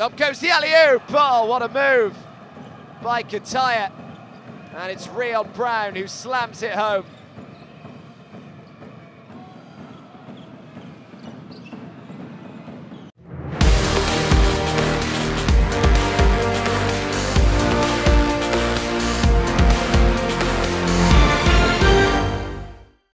Up goes the alley-oop. Oh, what a move by Kataya, And it's Rion Brown who slams it home.